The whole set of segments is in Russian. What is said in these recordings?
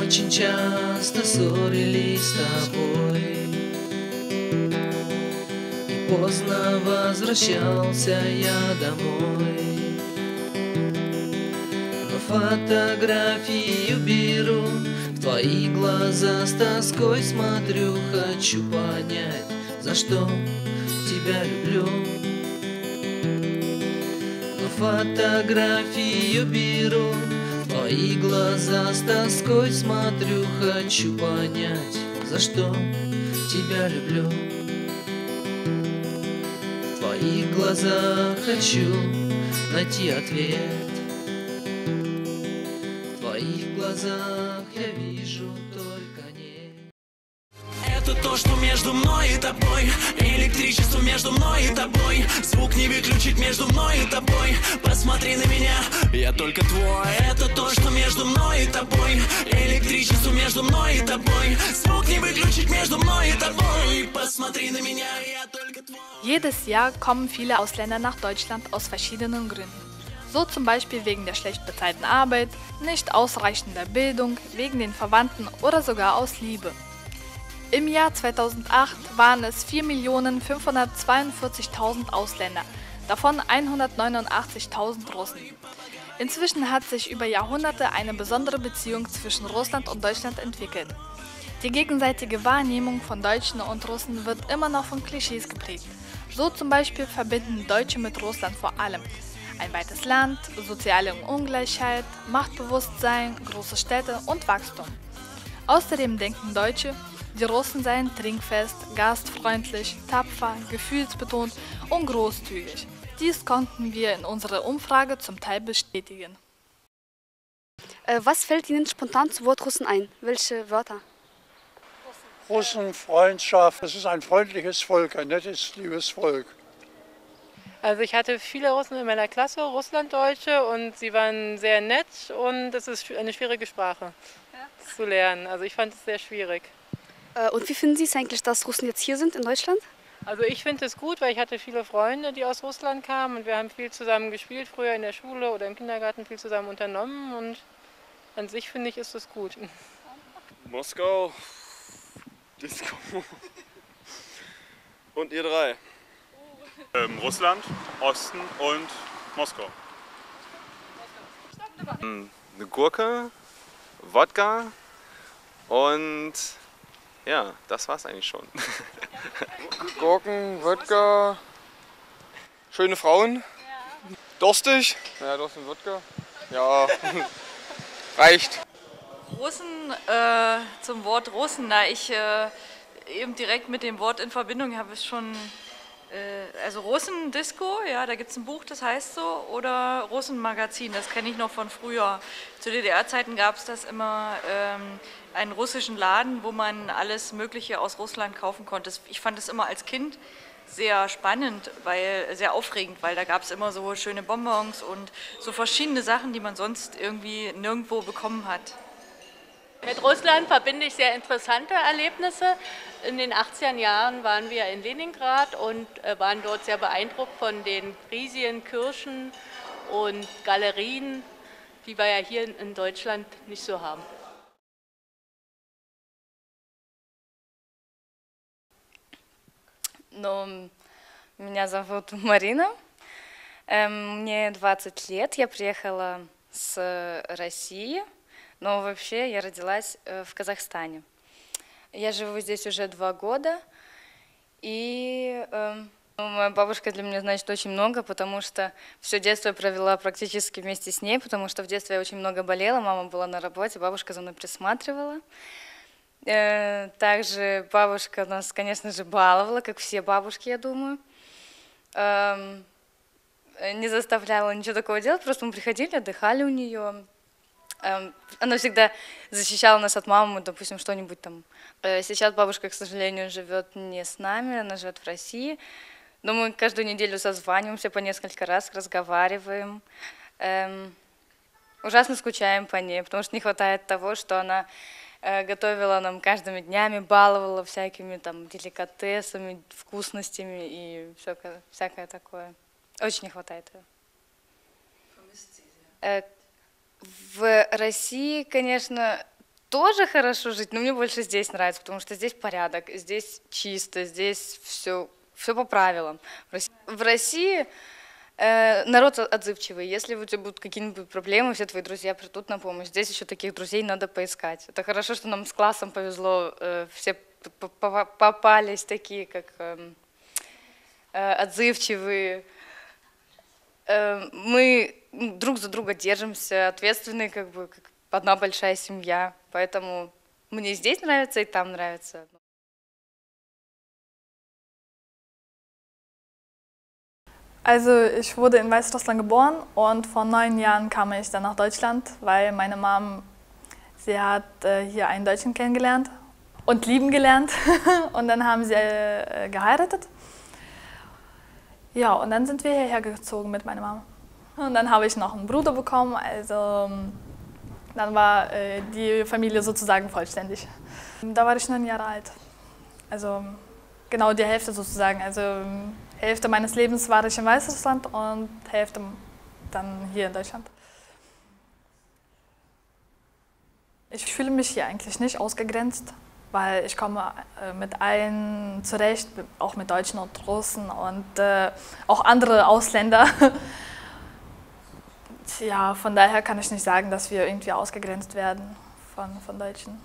очень часто ссорились с тобой. И поздно возвращался я домой. Но фотографию беру В твои глаза с тоской смотрю. Хочу понять, за что тебя люблю. Но фотографию беру Твои глаза с тоской смотрю, хочу понять, за что тебя люблю. В твоих глазах хочу найти ответ. В твоих глазах я вижу то, что между мной и тобой Электричество между мной и тобой Звук не выключить между мной и тобой Посмотри на меня, я только твой Это то, что между мной и тобой Электричество между мной и тобой Звук не выключить между мной и тобой Посмотри на меня, я только твой Jedes Jahr kommen viele Ausländer nach Deutschland aus verschiedenen Gründen. So zum Beispiel wegen der schlecht bezahlten Arbeit, nicht ausreichender Bildung, wegen den Verwandten oder sogar aus Liebe. Im Jahr 2008 waren es 4.542.000 Ausländer, davon 189.000 Russen. Inzwischen hat sich über Jahrhunderte eine besondere Beziehung zwischen Russland und Deutschland entwickelt. Die gegenseitige Wahrnehmung von Deutschen und Russen wird immer noch von Klischees geprägt. So zum Beispiel verbinden Deutsche mit Russland vor allem ein weites Land, soziale Ungleichheit, Machtbewusstsein, große Städte und Wachstum. Außerdem denken Deutsche, die Russen seien trinkfest, gastfreundlich, tapfer, gefühlsbetont und großzügig. Dies konnten wir in unserer Umfrage zum Teil bestätigen. Äh, was fällt Ihnen spontan zu Wort Russen ein? Welche Wörter? Russenfreundschaft, das ist ein freundliches Volk, ein nettes, liebes Volk. Also ich hatte viele Russen in meiner Klasse, Russlanddeutsche, und sie waren sehr nett und es ist eine schwierige Sprache zu lernen. Also ich fand es sehr schwierig. Äh, und wie finden Sie es eigentlich, dass Russen jetzt hier sind in Deutschland? Also ich finde es gut, weil ich hatte viele Freunde, die aus Russland kamen und wir haben viel zusammen gespielt, früher in der Schule oder im Kindergarten viel zusammen unternommen und an sich finde ich ist es gut. Moskau, Disco und ihr drei. Ähm, Russland, Osten und Moskau. Eine Gurke, Wodka und ja, das war's eigentlich schon. Gurken, Wodka, schöne Frauen, durstig, ja, durstig Wodka, ja, reicht. Russen, äh, zum Wort Russen, na, ich äh, eben direkt mit dem Wort in Verbindung habe es schon, äh, also Russen-Disco, ja, da gibt es ein Buch, das heißt so, oder Russen-Magazin, das kenne ich noch von früher. Zu DDR-Zeiten gab es das immer, ähm, einen russischen Laden, wo man alles Mögliche aus Russland kaufen konnte. Ich fand es immer als Kind sehr spannend, weil sehr aufregend, weil da gab es immer so schöne Bonbons und so verschiedene Sachen, die man sonst irgendwie nirgendwo bekommen hat. Mit Russland verbinde ich sehr interessante Erlebnisse. In den 80er Jahren waren wir in Leningrad und äh, waren dort sehr beeindruckt von den riesigen Kirchen und Galerien, die wir ja hier in Deutschland nicht so haben. Ну, меня зовут Марина, эм, мне 20 лет, я приехала с России, но вообще я родилась э, в Казахстане. Я живу здесь уже два года, и эм, ну, моя бабушка для меня значит очень много, потому что все детство провела практически вместе с ней, потому что в детстве я очень много болела, мама была на работе, бабушка за мной присматривала. Э, также бабушка нас, конечно же, баловала, как все бабушки, я думаю. Эм, не заставляла ничего такого делать, просто мы приходили, отдыхали у нее. Эм, она всегда защищала нас от мамы, допустим, что-нибудь там. Э, сейчас бабушка, к сожалению, живет не с нами, она живет в России. Но мы каждую неделю созваниваемся по несколько раз, разговариваем. Эм, ужасно скучаем по ней, потому что не хватает того, что она Э, готовила нам каждыми днями, баловала всякими там деликатесами, вкусностями и всякое, всякое такое. Очень не хватает ее. Э, в России, конечно, тоже хорошо жить, но мне больше здесь нравится, потому что здесь порядок, здесь чисто, здесь все, все по правилам. В России, в России э, народ отзывчивый. Если у тебя будут какие-нибудь проблемы, все твои друзья придут на помощь. Здесь еще таких друзей надо поискать. Это хорошо, что нам с классом повезло, э, все попались такие, как э, э, отзывчивые. Э, мы друг за друга держимся, ответственные, как бы, как одна большая семья. Поэтому мне здесь nравится и там nравится. Also ich wurde in Weißrussland geboren und vor neun Jahren kam ich dann nach Deutschland, weil meine Mom, sie hat äh, hier einen Deutschen kennengelernt und lieben gelernt und dann haben sie äh, geheiratet. Ja, und dann sind wir hierher gezogen mit meiner Mama. Und dann habe ich noch einen Bruder bekommen, also dann war äh, die Familie sozusagen vollständig. Da war ich neun Jahre alt. Also genau die Hälfte sozusagen. Also Hälfte meines Lebens war ich in Weißrussland und Hälfte dann hier in Deutschland. Ich fühle mich hier eigentlich nicht ausgegrenzt, weil ich komme äh, mit allen zurecht, auch mit Deutschen und Russen und äh, auch andere Ausländer. Ja, von daher kann ich nicht sagen, dass wir irgendwie ausgegrenzt werden von, von Deutschen.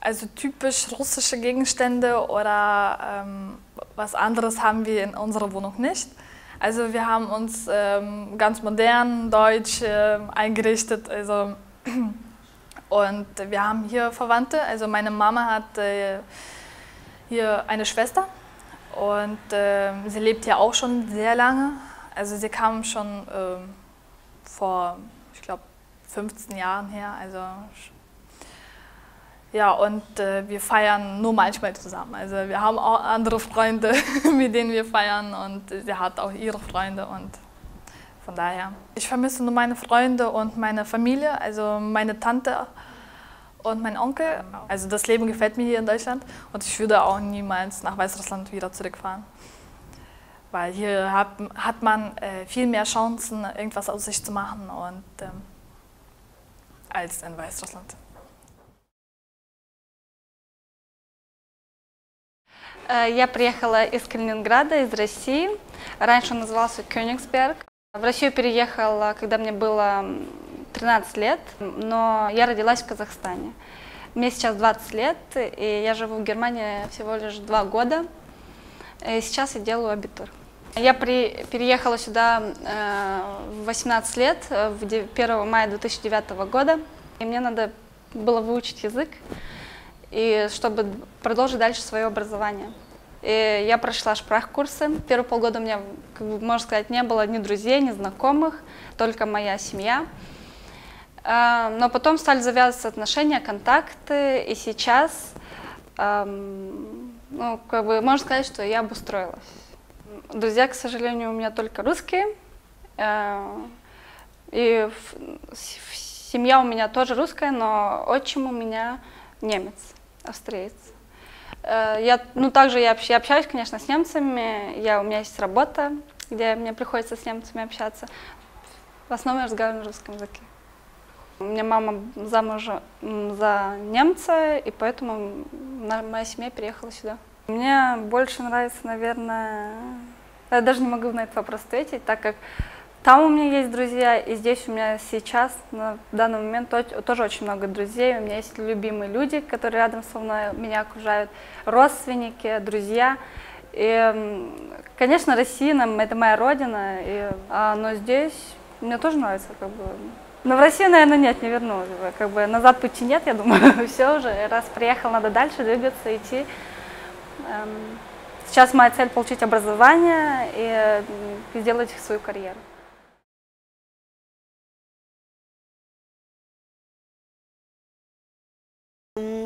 Also typisch russische Gegenstände oder ähm, was anderes haben wir in unserer Wohnung nicht. Also wir haben uns ähm, ganz modern deutsch äh, eingerichtet. Also und wir haben hier Verwandte. Also meine Mama hat äh, hier eine Schwester und äh, sie lebt hier auch schon sehr lange. Also sie kam schon ähm, vor, ich glaube, 15 Jahren her. Also ja, und äh, wir feiern nur manchmal zusammen. Also wir haben auch andere Freunde, mit denen wir feiern und sie hat auch ihre Freunde und von daher. Ich vermisse nur meine Freunde und meine Familie, also meine Tante und mein Onkel. Also das Leben gefällt mir hier in Deutschland und ich würde auch niemals nach Weißrussland wieder zurückfahren. Weil hier hat, hat man äh, viel mehr Chancen, irgendwas aus sich zu machen und, ähm, als in Weißrussland. Я приехала из Калининграда, из России. Раньше он назывался Кёнигсберг. В Россию переехала, когда мне было 13 лет, но я родилась в Казахстане. Мне сейчас 20 лет, и я живу в Германии всего лишь 2 года. И сейчас я делаю абитур. Я при, переехала сюда э, в 18 лет, в 1 мая 2009 года, и мне надо было выучить язык, и чтобы продолжить дальше свое образование. И я прошла шпрах-курсы. Первые полгода у меня, как бы, можно сказать, не было ни друзей, ни знакомых, только моя семья. Э, но потом стали завязываться отношения, контакты, и сейчас, ну, как бы, можно сказать, что я обустроилась. Друзья, к сожалению, у меня только русские. Э, и семья у меня тоже русская, но отчим у меня немец, австриец. Э, я, ну, также я общаюсь, конечно, с немцами. Я, у меня есть работа, где мне приходится с немцами общаться. В основном я разговариваю на русском языке. У меня мама замужем за немца, и поэтому моя семья переехала сюда. Мне больше нравится, наверное, я даже не могу на этот вопрос ответить, так как там у меня есть друзья, и здесь у меня сейчас, на данный момент, тоже очень много друзей. У меня есть любимые люди, которые рядом со мной меня окружают, родственники, друзья. И, конечно, Россия нам это моя родина, и, а, но здесь мне тоже нравится, как бы. Но в Россию, наверное, нет, не верну. Как бы назад пути нет, я думаю. Все уже, раз приехал, надо дальше двигаться, идти. Эм, Сейчас моя цель получить образование и сделать свою карьеру.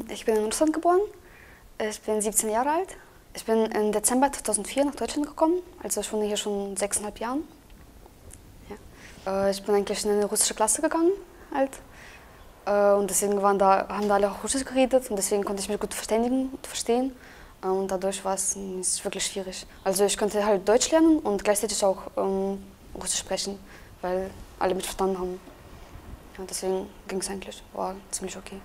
Ich bin in Russland geboren. Ich bin 17 Jahre alt. Ich bin im Dezember 2004 nach Deutschland gekommen, also ich wohne hier schon sechseinhalb Jahren. Ja. Ich bin eigentlich in eine russische Klasse gegangen halt. Und deswegen waren da, haben da alle auch Russisch geredet und deswegen konnte ich mich gut verständigen und verstehen. Und dadurch war es nicht wirklich schwierig. Also ich konnte halt Deutsch lernen und gleichzeitig auch ähm, Russisch sprechen, weil alle mit verstanden haben. Ja, deswegen ging es eigentlich, war ziemlich okay.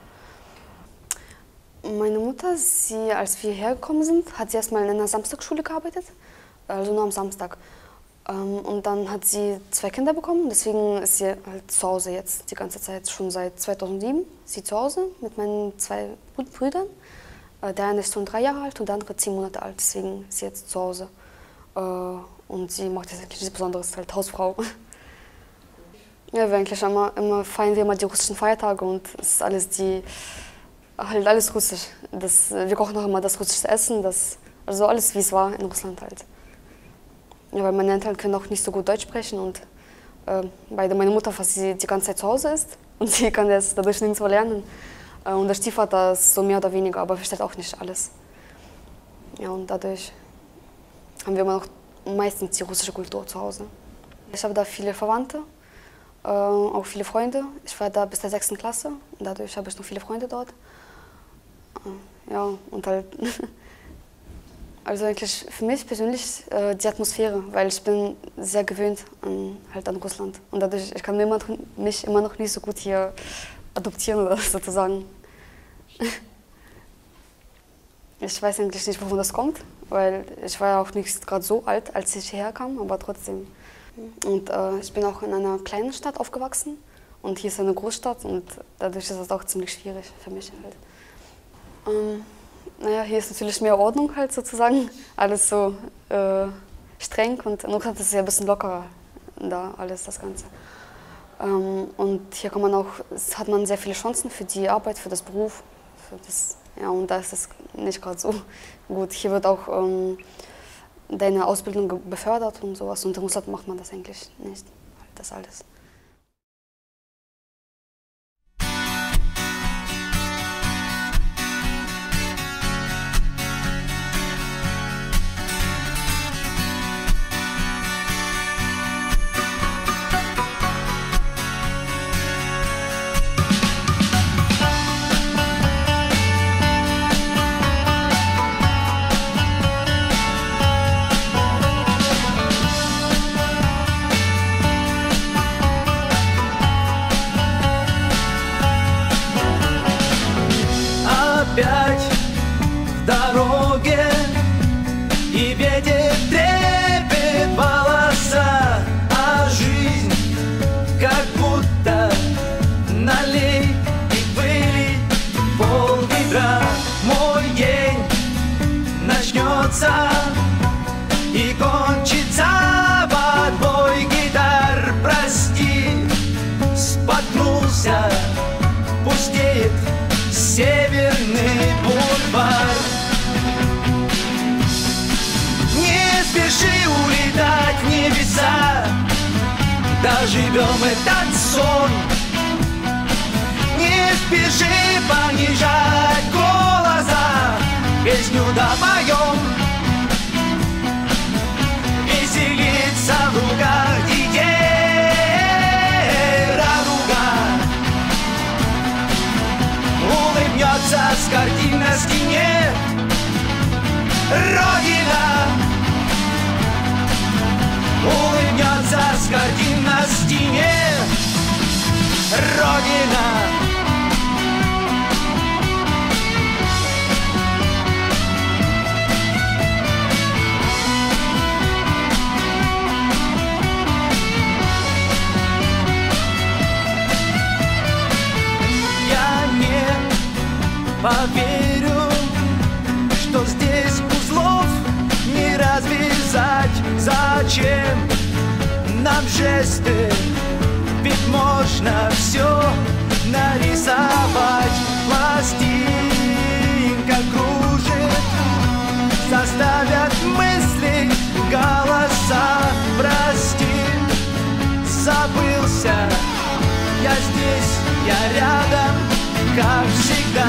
Meine Mutter, sie, als wir hergekommen sind, hat sie erstmal in einer Samstagsschule gearbeitet, also nur am Samstag. Ähm, und dann hat sie zwei Kinder bekommen, deswegen ist sie halt zu Hause jetzt die ganze Zeit, schon seit 2007. Sie zu Hause mit meinen zwei Brüdern. Äh, der eine ist schon drei Jahre alt und der andere zehn Monate alt, deswegen ist sie jetzt zu Hause. Äh, und sie macht jetzt eigentlich nichts Besonderes, halt Hausfrau. Ja, wir eigentlich immer, immer feiern wir immer die russischen Feiertage und es ist alles die, halt alles russisch. Das, wir kochen auch immer das russische Essen, das, also alles wie es war in Russland halt. Ja, weil meine Eltern können auch nicht so gut Deutsch sprechen und äh, beide meine Mutter fast die, die ganze Zeit zu Hause ist und sie kann jetzt dadurch nirgendwo lernen. Äh, und der Stiefvater ist so mehr oder weniger, aber versteht auch nicht alles. Ja, und dadurch haben wir immer noch meistens die russische Kultur zu Hause. Ich habe da viele Verwandte, äh, auch viele Freunde. Ich war da bis der sechsten Klasse dadurch habe ich noch viele Freunde dort. Ja, und halt Also eigentlich für mich persönlich äh, die Atmosphäre, weil ich bin sehr gewöhnt an, halt an Russland. Und dadurch, ich kann mich immer, noch, mich immer noch nicht so gut hier adoptieren oder sozusagen. Ich weiß eigentlich nicht, wovon das kommt, weil ich war ja auch nicht gerade so alt, als ich hierher kam, aber trotzdem. Und äh, ich bin auch in einer kleinen Stadt aufgewachsen und hier ist eine Großstadt und dadurch ist das auch ziemlich schwierig für mich halt. Ähm, naja, hier ist natürlich mehr Ordnung halt sozusagen, alles so äh, streng und in Russland ist es ja ein bisschen lockerer da alles das Ganze. Ähm, und hier kann man auch, hat man sehr viele Chancen für die Arbeit, für das Beruf, für das ja, und da ist es nicht gerade so gut. Hier wird auch ähm, deine Ausbildung befördert und sowas. Und in Russland macht man das eigentlich nicht. Das alles. Доживем этот сон. Не спеши понижать голоса Песню допоем. Веселиться в руках детей Радуга Улыбнется с картин на стене Родина. Улыбнется с картин Я не поверю, что здесь узлов не развязать Зачем нам жесты? Ведь можно все нарисовать Пластинка кружит. Заставят мысли голоса Прости, забылся. Я здесь, я рядом, как всегда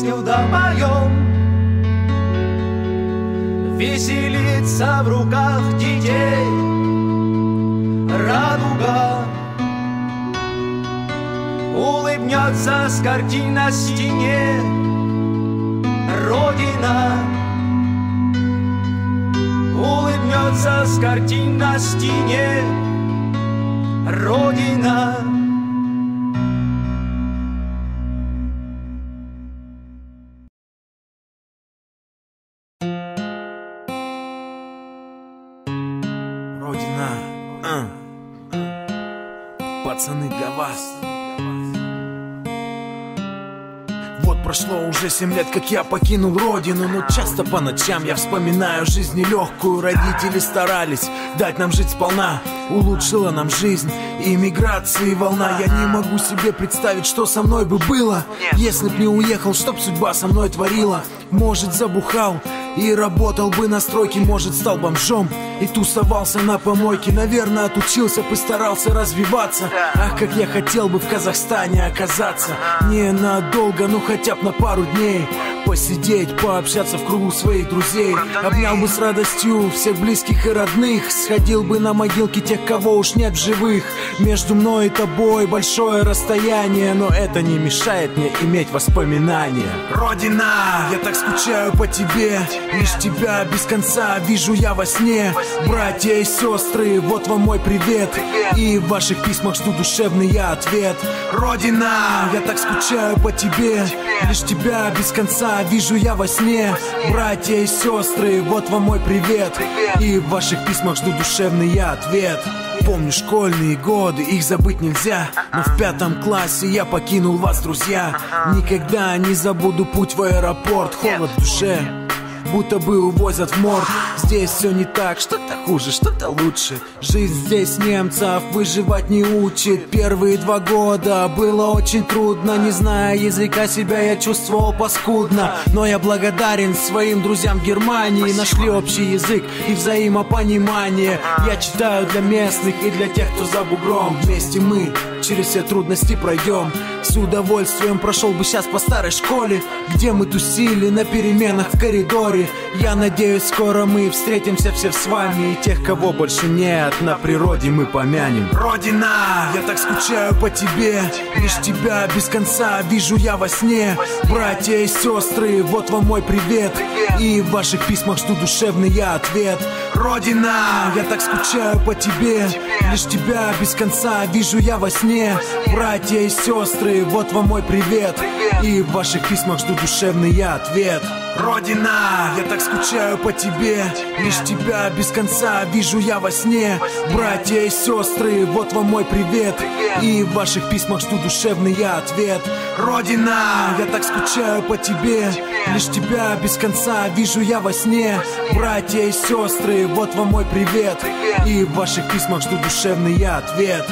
песню допоем. Веселится в руках детей. Радуга. Улыбнется с картин на стене. Родина. Улыбнется с картин на стене. Родина, а. пацаны для вас. Вот прошло уже семь лет, как я покинул родину Но часто по ночам я вспоминаю жизнь нелегкую. Родители старались дать нам жить сполна Улучшила нам жизнь. И иммиграции волна. Я не могу себе представить, что со мной бы было Если б не уехал, что б судьба со мной творила. Может забухал и работал бы на стройке, может стал бомжом. И тусовался на помойке Наверное, отучился бы, старался развиваться. Ах, как я хотел бы в Казахстане оказаться. Ненадолго, ну хотя бы на пару дней Посидеть, пообщаться в кругу своих друзей. Обнял бы с радостью всех близких и родных. Сходил бы на могилки тех, кого уж нет в живых. Между мной и тобой большое расстояние Но это не мешает мне иметь воспоминания. Родина, я так скучаю по тебе. Лишь тебя без конца вижу я во сне. Братья и сестры, вот вам мой привет. И в ваших письмах жду душевный я ответ. Родина, я так скучаю по тебе. Лишь тебя без конца вижу я во сне. Братья и сестры, вот вам мой привет. И в ваших письмах жду душевный я ответ. Помню школьные годы, их забыть нельзя. Но в пятом классе я покинул вас, друзья. Никогда не забуду путь в аэропорт Холод в душе, будто бы увозят в морг. Здесь все не так, что-то хуже, что-то лучше. Жизнь здесь немцев выживать не учит. Первые два года было очень трудно. Не зная языка себя я чувствовал паскудно. Но я благодарен своим друзьям в Германии. Нашли общий язык и взаимопонимание. Я читаю для местных и для тех, кто за бугром. Вместе мы через все трудности пройдем С удовольствием прошел бы сейчас по старой школе Где мы тусили на переменах в коридоре Я надеюсь, скоро мы встретимся все с вами. И тех, кого больше нет, на природе мы помянем. Родина, я так скучаю по тебе. Лишь тебя без конца вижу я во сне. Братья и сестры, вот вам мой привет. И в ваших письмах жду душевный я ответ. Родина, я так скучаю по тебе. Лишь тебя без конца вижу я во сне. Братья и сестры, вот вам мой привет. И в ваших письмах жду душевный я ответ Родина, я так скучаю по тебе. Лишь тебя без конца вижу я во сне. Братья и сестры, вот вам мой привет. И в ваших письмах жду душевный я ответ. Родина, я так скучаю по тебе. Лишь тебя без конца вижу я во сне. Братья и сестры, вот вам мой привет. И в ваших письмах жду душевный я ответ